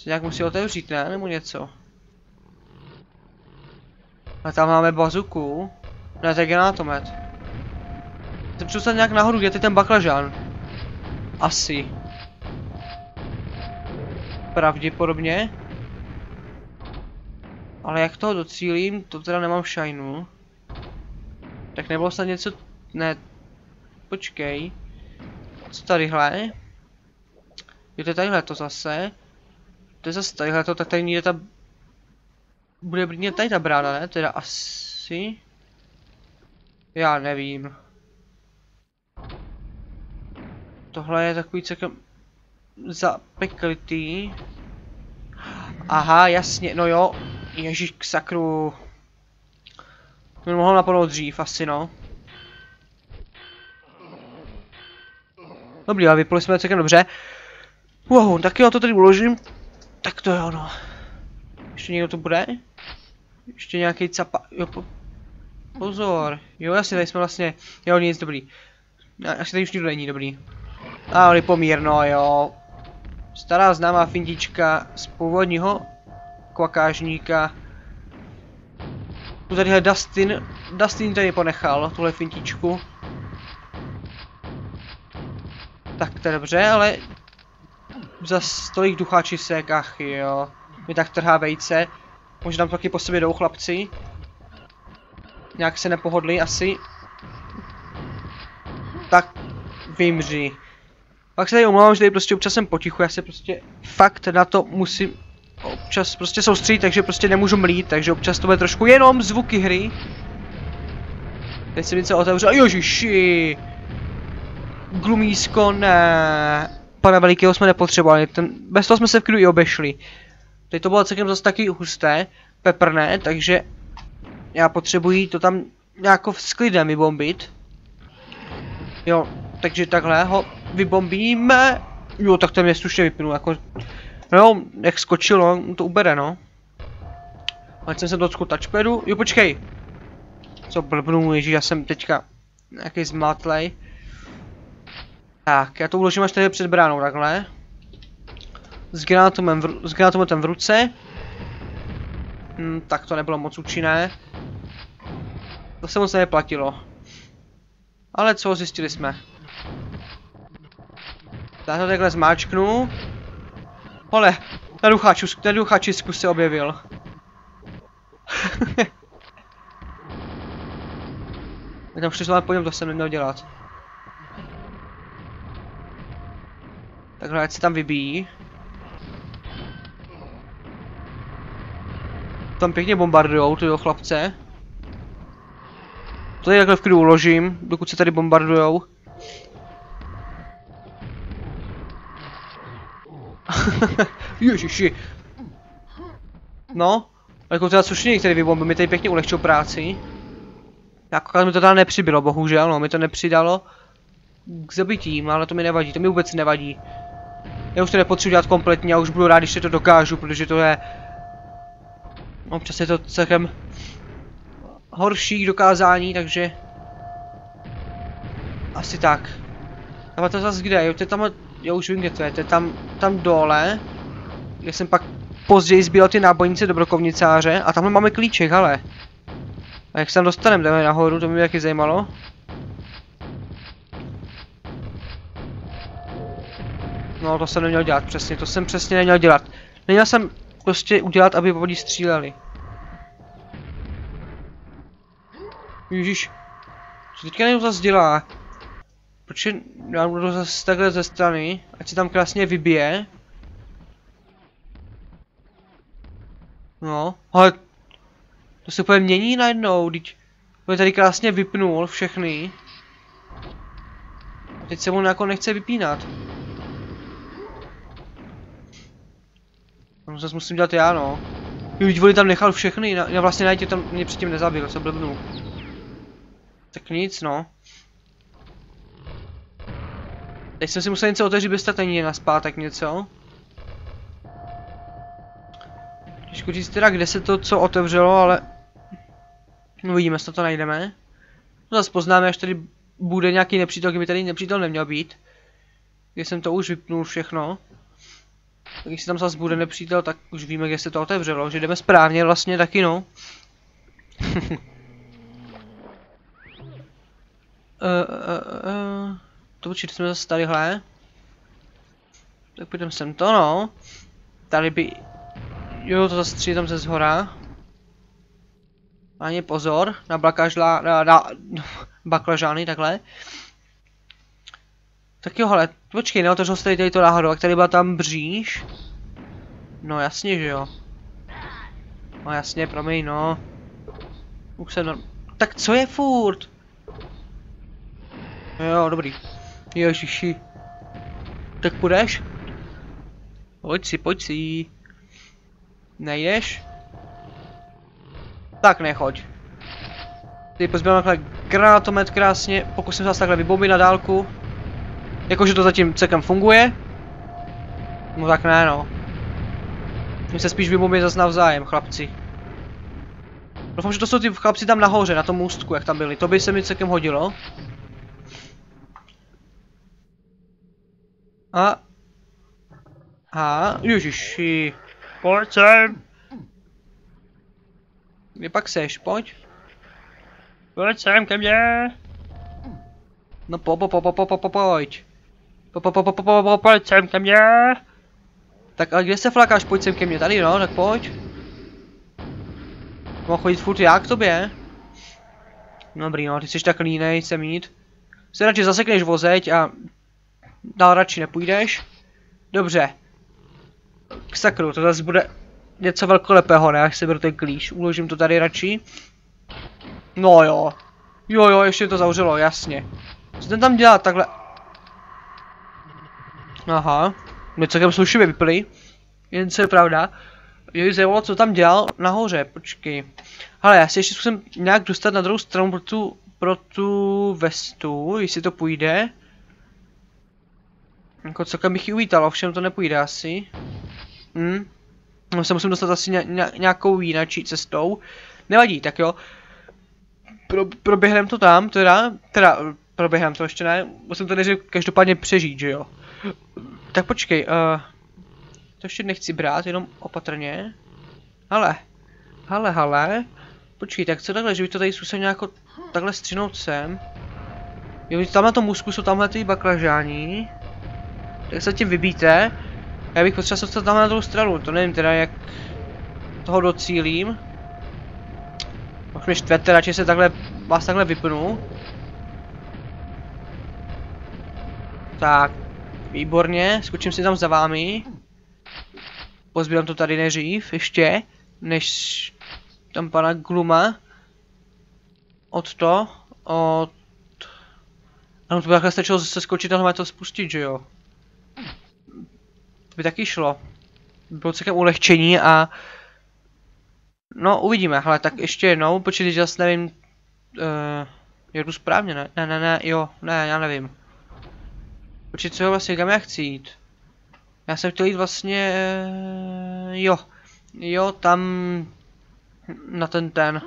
Se nějak musí otevřít, ne? Nebo něco. A tam máme bazuku. Ne, to je granátomet. Jsem přestat nějak nahoru, kde je ten baklažán? Asi. Pravděpodobně. Ale jak toho docílím, to teda nemám šajnu. Tak nebylo snad něco... Ne. Počkej. Co tadyhle? Jo, to je tadyhle to zase. To je zase tadyhle to, tak tady někde ta... Bude brýně tady ta brána, ne? Teda asi... Já nevím. Tohle je takový celkem zapeklitý. Aha, jasně, no jo. Ježíš k sakru. To mohlo napadnout dřív, asi no. Dobrý, ale vypili jsme celkem dobře. Wow, tak jo, to tady uložím. Tak to jo, no. Ještě někdo to bude? Ještě nějaký capa... Jo, po... Pozor. Jo, asi tady jsme vlastně... Jo, nic, dobrý. Asi tady už nikdo není dobrý. A on pomír, no jo. Stará známá fintička z původního kvakážníka. Tu tadyhle Dustin, Dustin tady ponechal, tuhle fintičku. Tak to je dobře, ale za tolik ducháčisek, ach jo. Mi tak trhá vejce. Možná tam taky po sobě jdou chlapci. Nějak se nepohodli asi. Tak vymři. Pak se tady omlouvám, že tady prostě občas jsem potichu, já se prostě fakt na to musím občas prostě soustředit, takže prostě nemůžu mlít, takže občas to bude trošku jenom zvuky hry. Teď jsem něco otevřel, jožiši! Glumísko, ne. Pana velikého jsme nepotřebovali, ten, bez toho jsme se v klidu i obešli. Teď to bylo celkem zase taky husté, peprné, takže já potřebuji to tam nějako s klidem vybombit. Jo, takže takhle ho vybombíme. Jo, tak to mě slušně vypnul, jako... No, jak skočilo, to ubere, no. Ať jsem se dotkl touchpadu. Jo, počkej. Co blbnu, ježíš, já jsem teďka nějaký zmátlej. Tak, já to uložím až tady před bránou, takhle. S granátomem v, v ruce. Hm, tak to nebylo moc účinné. To se moc neplatilo. Ale co, zjistili jsme. Já to takhle zmáčknu. Ole, na ducháču, na ducháčisku se objevil. My tam šli po něm, to jsem neměl dělat. Takhle, ať se tam vybíjí. Tam pěkně bombardujou, tyjo chlapce. To tady takhle v klidu uložím, dokud se tady bombardujou. Ježiši. No, jako teda slušně některý vybomby mi tady pěkně ulehčil práci. Jako mi to teda nepřibylo, bohužel, no, mi to nepřidalo k zabitím, ale to mi nevadí, to mi vůbec nevadí. Já už to nepotřebuji dělat kompletně, já už budu rád, když to dokážu, protože to je... Občas je to celkem horší k dokázání, takže... Asi tak. A to zase kde? Jo, to je tam, já už vím kde to je, to je tam, tam dole. Kde jsem pak později zbíral ty nábojnice do brokovnicáře a tamhle máme klíček, ale. A jak se tam dostaneme, jdeme nahoru, to by mě taky zajímalo. No, to jsem neměl dělat, přesně, to jsem přesně neměl dělat. Neměl jsem prostě udělat, aby vodí stříleli. Ježíš. Co teďka někdo zase dělá? Proč já budu zase takhle ze strany, ať se tam krásně vybije. No, ale to se úplně mění najednou, teď to tady krásně vypnul všechny. A teď se mu jako nechce vypínat. No zase musím dělat já, no. Jo, vody tam nechal všechny, já vlastně najít tam mě předtím nezabil, se blbnul. Tak nic, no. Teď jsem si musel něco otevřít bez tatení na zpátek něco. Těžko říct teda, kde se to co otevřelo, ale... Uvidíme, jestli to najdeme. No zase poznáme, až tady bude nějaký nepřítel, kdyby tady nepřítel neměl být. Když jsem to už vypnul všechno. Když tam zase bude nepřítel, tak už víme, kde se to otevřelo, že jdeme správně vlastně taky no. uh, uh, uh, to určitě jsme zase tadyhle. Tak půjdeme sem to no. Tady by... Jo, to zase tam ze zhora. Ani pozor, na blakažla, na, na, baklažány, takhle. Tak jo, hele, počkej, neotevřel jste tady to náhodou, jak tady byla tam bříž? No jasně, že jo. No jasně, promiň, no. Už jsem norm... Tak co je furt? Jo, dobrý. Ježiši. Tak půjdeš? Pojď si, pojď si. Nejdeš? Tak nechoď. Ty pozběrám takhle granátomet krásně, pokusím se vás takhle vybombit na dálku. Jakože to zatím celkem funguje. No tak ne no. Mě se spíš vybombit zase navzájem, chlapci. Doufám, že to jsou ty chlapci tam nahoře, na tom můstku, jak tam byli. To by se mi celkem hodilo. A... A... Ježiši. Pojď sem, Kde pak seš? Pojď. pojď sem ke mně. No po, po, po, po, po, po, pojď. Po, po, po, po, po, po, po, Pojď sem ke mně. Tak ale kde se flakáš? Pojď sem ke mně tady, no, tak pojď. Mohu chodit furt já k tobě. Dobrý, no, ty jsi tak línej se mít. Se radši zasekneš vozeď a dál radši nepůjdeš. Dobře. K sakru, to zase bude něco velkolepého, ne? Až se beru ten klíč. Uložím to tady radši. No jo. Jo, jo, ještě to zavřelo, jasně. Co ten tam dělá takhle? Aha. Mě celkem slušivě vypili. Jen co je pravda. Jo, jí zajímalo, co tam dělal nahoře, počkej. Ale já si ještě zkusím nějak dostat na druhou stranu pro tu, pro tu vestu, jestli to půjde. Jako celkem bych ji uvítal, ovšem to nepůjde asi. Hm. No se musím dostat asi ně, ně, nějakou jináčí cestou. Nevadí, tak jo. Pro, proběhneme to tam, teda, teda, proběhneme to ještě ne, musím to nejdřív každopádně přežít, že jo. Tak počkej, uh, to ještě nechci brát, jenom opatrně. Ale, ale, ale, počkej, tak co takhle, že by to tady zkusil nějak takhle střinout sem. Jo, tam na tom můzku jsou tamhle ty baklažání. Tak se tím vybíte. Já bych potřeboval se tam na druhou stranu, to nevím teda jak toho docílím. Už mě štvete, radši se takhle, vás takhle vypnu. Tak, výborně, skočím si tam za vámi. Pozbírám to tady nejdřív, ještě, než tam pana Gluma. Od to, od... Ano, to by takhle stačilo se skočit a to spustit, že jo? To by taky šlo. By bylo celkem ulehčení a... No, uvidíme, hele, tak ještě jednou, počkej, že zase nevím... Uh, jedu správně, ne? Ne, ne, ne, jo, ne, já nevím. Počkej, co vlastně, kam já chci jít? Já jsem chtěl jít vlastně... Uh, jo. Jo, tam... Na ten ten.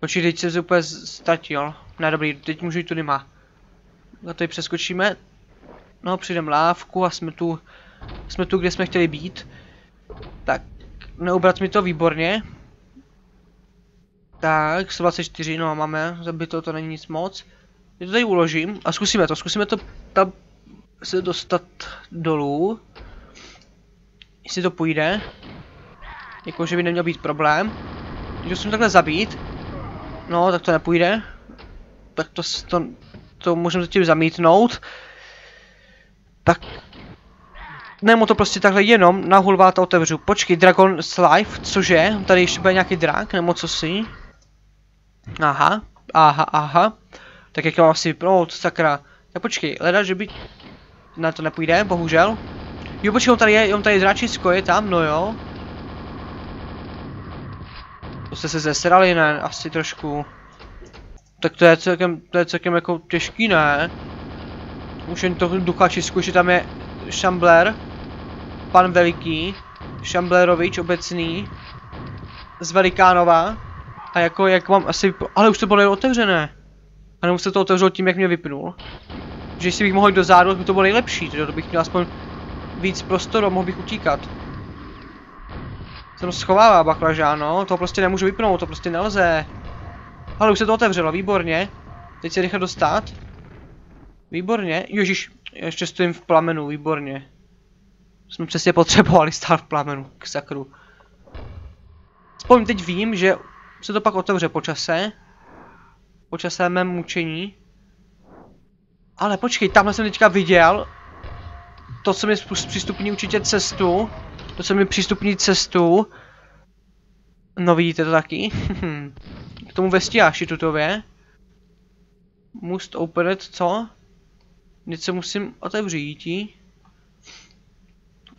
Počkej, teď se úplně ztratil. Ne, dobrý, teď můžu jít tudy má. A tady přeskočíme. No, přijdeme lávku a jsme tu... Jsme tu, kde jsme chtěli být. Tak, neubrat mi to výborně. Tak, 124, no máme, zabito, to není nic moc. Já to tady uložím a zkusíme to, zkusíme to tam se dostat dolů. Jestli to půjde. Jakože by neměl být problém. Když musím takhle zabít. No, tak to nepůjde. Tak to, to, to můžeme zatím zamítnout. Tak. Nemu to prostě takhle jenom na hulváta otevřu. Počkej, Dragon Life, cože? Tady ještě bude nějaký drak, nebo co si? Aha, aha, aha. Tak jak mám asi vypnout, sakra. Tak počkej, leda, že by... Na to nepůjde, bohužel. Jo, počkej, on tady je, on tady dráčisko je tam, no jo. To jste se zesrali, ne? Asi trošku. Tak to je celkem, to je celkem jako těžký, ne? Už jen to duchačisku, že tam je Šambler, pan Veliký, Šamblerovič obecný, z Velikánova. A jako, jak mám asi, ale už to bylo otevřené. A nebo se to otevřelo tím, jak mě vypnul. Že jestli bych mohl jít do zádu, by to bylo nejlepší, to bych měl aspoň víc prostoru, mohl bych utíkat. Jsem schovává baklažán, no, to prostě nemůžu vypnout, to prostě nelze. Ale už se to otevřelo, výborně. Teď se rychle dostat. Výborně, ježiš, ještě stojím v plamenu, výborně. Jsme přesně potřebovali stát v plamenu, k sakru. Aspoň teď vím, že se to pak otevře po čase. Po čase mém mučení. Ale počkej, tamhle jsem teďka viděl to, co mi přístupní určitě cestu. To, co mi přístupní cestu. No vidíte to taky. K tomu vestiáši tutově. Must open it, co? Něco musím otevřít.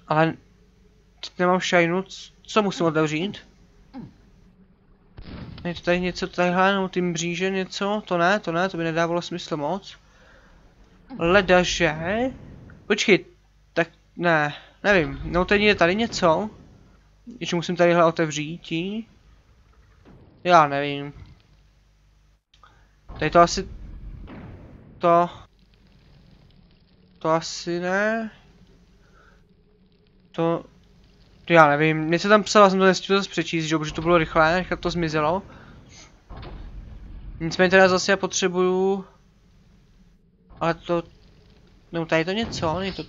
Ale nemám šajnu, co musím otevřít? Je to tady něco tadyhle, nebo ty mříže něco? To ne, to ne, to by nedávalo smysl moc. Ledaže? Počkej, tak ne, nevím, no teď je tady něco? Ještě musím tadyhle otevřít? Já nevím. Tady to asi... To... To asi ne. To... To já nevím, něco tam psala, jsem to nestihl zase přečíst, že protože to bylo rychlé, rychle to zmizelo. Nicméně teda zase já potřebuju... Ale to... No tady to něco, není to...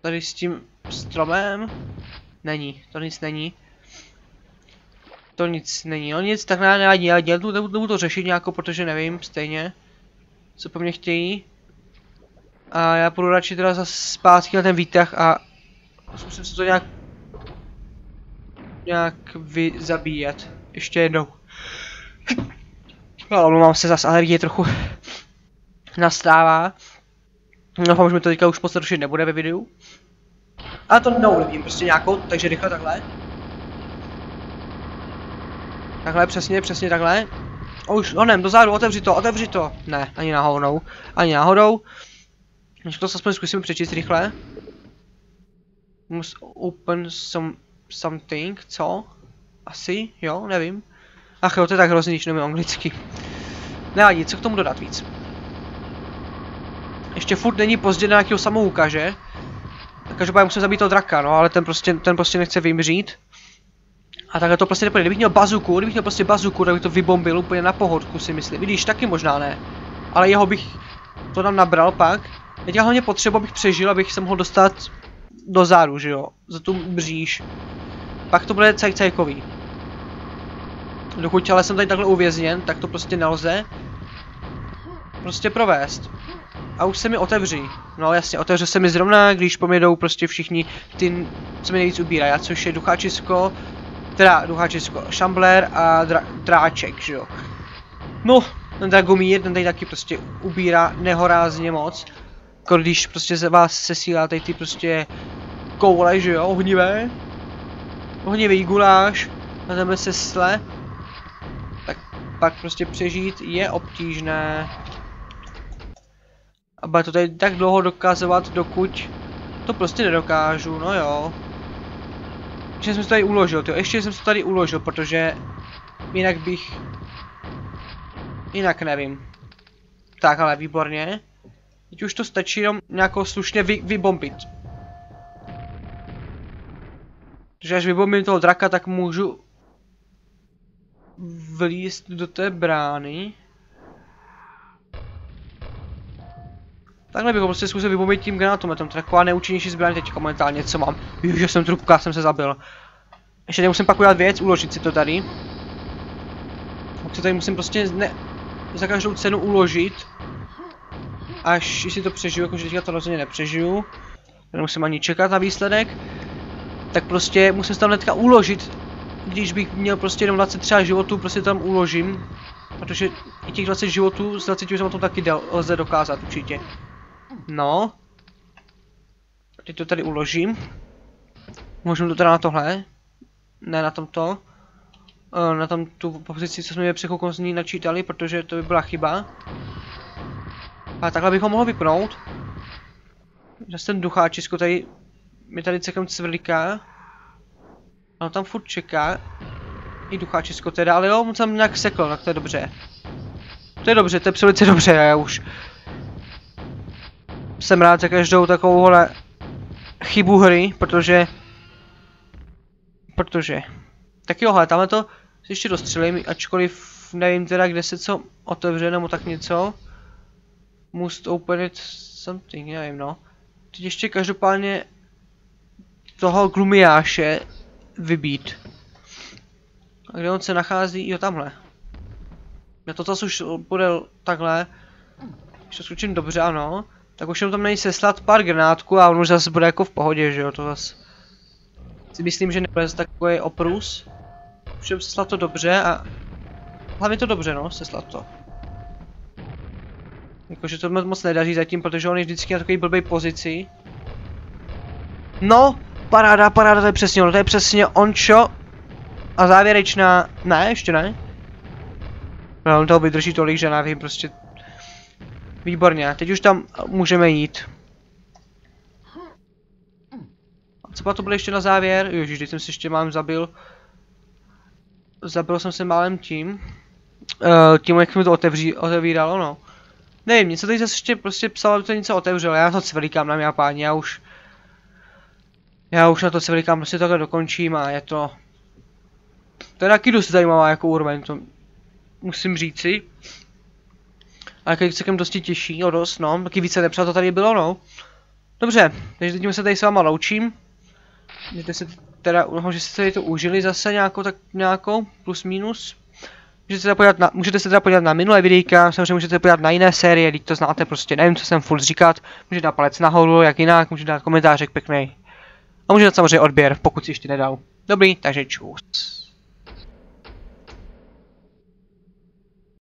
Tady s tím stromem? Není, to nic není. To nic není, no nic, tak ne, nevadí, ale dělám to, to řešit nějakou, protože nevím, stejně. Co po mně chtějí. A já půjdu radši teda zase zpátky na ten výtah a zkusím se to nějak nějak vy zabíjet. Ještě jednou. No, omlouvám se, zase alergie trochu nastává. No, že mi to teďka už moc nebude ve videu. Ale to neovlivním prostě nějakou, takže rychle takhle. Takhle, přesně, přesně takhle. O, už, onem, dozadu, otevři to, otevři to. Ne, ani náhodou, ani náhodou. Než to aspoň zkusím přečíst rychle. Must open some, something, co? Asi, jo, nevím. Ach jo, to je tak hrozný, když nevím anglicky. Nevadí, co k tomu dodat víc. Ještě furt není pozdě na nějakého samouka, že? Každopádně musím zabít toho draka, no, ale ten prostě, ten prostě nechce vymřít. A takhle to prostě nepůjde. Kdybych měl bazuku, kdybych měl prostě bazuku, tak bych to vybombil úplně na pohodku si myslím. Vidíš, taky možná ne. Ale jeho bych to tam nabral pak. Teď já hlavně potřebuji, abych přežil, abych se mohl dostat do záru, že jo, za tu bříž. Pak to bude cajcajkový. Dokud ale jsem tady takhle uvězněn, tak to prostě nelze prostě provést. A už se mi otevří. No jasně, otevře se mi zrovna, když pomědou prostě všichni ty, co mi nejvíc ubírají, což je ducháčisko, teda ducháčisko, šambler a dra, dráček, že jo. No, ten Dragomír, ten tady taky prostě ubírá nehorázně moc. Když prostě ze vás sesílá tady ty prostě koule, že jo, ohnivé. Ohnivý guláš na tebe sesle. Tak pak prostě přežít je obtížné. A bude to tady tak dlouho dokazovat, dokud to prostě nedokážu, no jo. Ještě jsem se tady uložil, jo. ještě jsem se tady uložil, protože jinak bych... Jinak nevím. Tak, ale výborně. Teď už to stačí jenom nějakou slušně vy, vybombit. Takže až vybombím toho draka, tak můžu vlízt do té brány. Takhle bych ho prostě zkusil vybombit tím granátometem, to je taková neúčinnější zbraň teď momentálně, co mám. Víš, že jsem trubka, jsem se zabil. Ještě musím pak udělat věc, uložit si to tady. Tak to tady musím prostě ne, za každou cenu uložit. Až si to přežiju, jakože teďka to rozhodně nepřežiju. Nemusím ani čekat na výsledek. Tak prostě musím se tam hnedka uložit. Když bych měl prostě jenom 20 třeba životů, prostě tam uložím. Protože i těch 20 životů z 20 jsem to taky lze dokázat určitě. No. Teď to tady uložím. Můžu to teda na tohle. Ne na tomto. E, na tom tu pozici, co jsme je před načítali, protože to by byla chyba. A takhle bych ho mohl vypnout. Zase ten ducháčisko tady mi tady celkem cvrliká. Ano, tam furt čeká. I ducháčisko teda, ale jo, mu tam nějak seklo, tak to je dobře. To je dobře, to je velice dobře, já už jsem rád za každou takovouhle chybu hry, protože... Protože... Tak jo, hele, tamhle to si ještě dostřelím, ačkoliv nevím teda, kde se co otevře, nebo tak něco. Must open it something, nevím no. Teď ještě každopádně toho glumiáše vybít. A kde on se nachází? Jo, tamhle. Já to zase už bude takhle. Když to skočím dobře, ano. Tak už jenom tam nejde seslat pár granátků a on už zase bude jako v pohodě, že jo, to zase. Si myslím, že nebude takový oprus. Jenom seslat to dobře a... Hlavně to dobře, no, seslat to. Jakože to moc nedaří zatím, protože on je vždycky na takové blbé pozici. No, paráda, paráda, to je přesně ono, to je přesně ončo. A závěrečná, ne, ještě ne. No, on toho vydrží tolik, že nevím, prostě. Výborně, teď už tam můžeme jít. A co to bylo ještě na závěr? Ježiš, teď jsem si ještě mám zabil. Zabil jsem se málem tím. Uh, tím, jak mi to otevří, otevíralo, no. Nevím, něco tady zase ještě prostě psalo, aby to něco otevřelo, já to cvelikám na mě páni, já už... Já už na to cvelikám, prostě takhle dokončím a je to... To je taky dost zajímavá jako úroveň, to musím říci. A se dosti těší, o dost, no, taky více nepřát to tady bylo, no. Dobře, takže teď se tady s váma loučím. Můžete se teda, no, že jste tady to užili zase nějakou, tak nějakou, plus minus. Můžete se, podívat na, můžete se teda podívat na minulé videjka, samozřejmě můžete se podívat na jiné série, teď to znáte prostě, nevím, co jsem furt říkat. Můžete dát palec nahoru, jak jinak, můžete dát komentářek pěkný. A můžete samozřejmě odběr, pokud si ještě nedal. Dobrý, takže čus.